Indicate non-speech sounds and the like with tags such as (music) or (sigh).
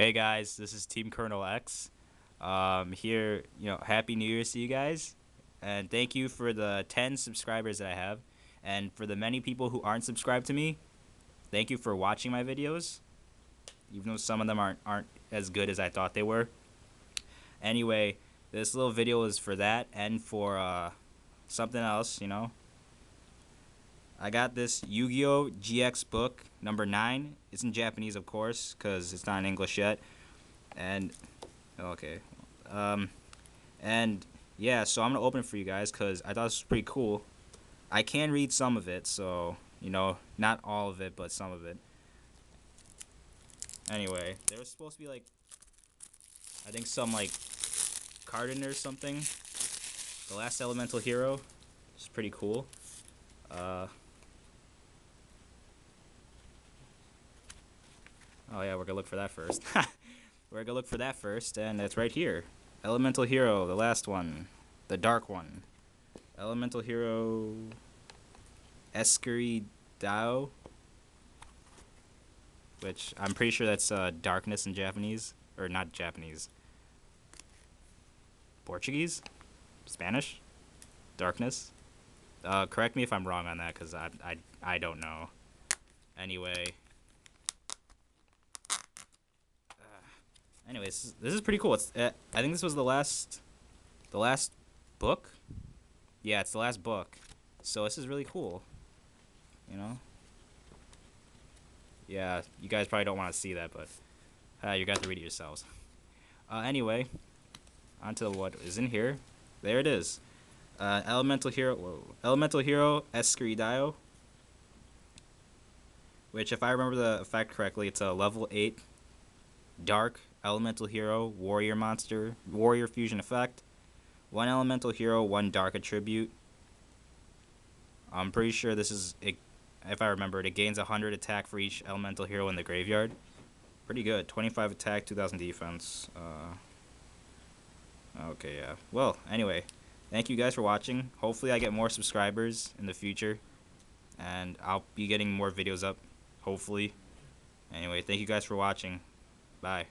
Hey guys, this is Team Colonel X. Um, here, you know, Happy New Year to you guys, and thank you for the 10 subscribers that I have, and for the many people who aren't subscribed to me, thank you for watching my videos, even though some of them aren't aren't as good as I thought they were. Anyway, this little video is for that and for uh, something else, you know. I got this Yu-Gi-Oh! GX book number nine. It's in Japanese, of course, because it's not in English yet. And okay, um, and yeah, so I'm gonna open it for you guys because I thought this was pretty cool. I can read some of it, so you know, not all of it, but some of it. Anyway, there was supposed to be like, I think some like card in there or something. The last elemental hero. It's pretty cool. Uh, Oh yeah, we're gonna look for that first. (laughs) we're gonna look for that first, and it's right here. Elemental Hero, the last one. The dark one. Elemental Hero... Escuri Dao. Which, I'm pretty sure that's uh, darkness in Japanese. Or not Japanese. Portuguese? Spanish? Darkness? Uh, correct me if I'm wrong on that, because I, I, I don't know. Anyway, anyways, this is pretty cool. It's uh, I think this was the last, the last book. Yeah, it's the last book. So this is really cool. You know. Yeah, you guys probably don't want to see that, but uh, you got to read it yourselves. Uh, anyway, onto what is in here. There it is. Uh, Elemental Hero. Whoa. Elemental Hero Escuridao. Which, if I remember the effect correctly, it's a level 8 Dark elemental hero, warrior monster, warrior fusion effect. One elemental hero, one dark attribute. I'm pretty sure this is, it, if I remember it, it gains 100 attack for each elemental hero in the graveyard. Pretty good. 25 attack, 2000 defense. Uh, okay, yeah. Well, anyway, thank you guys for watching. Hopefully I get more subscribers in the future. And I'll be getting more videos up, hopefully. Anyway, thank you guys for watching. Bye.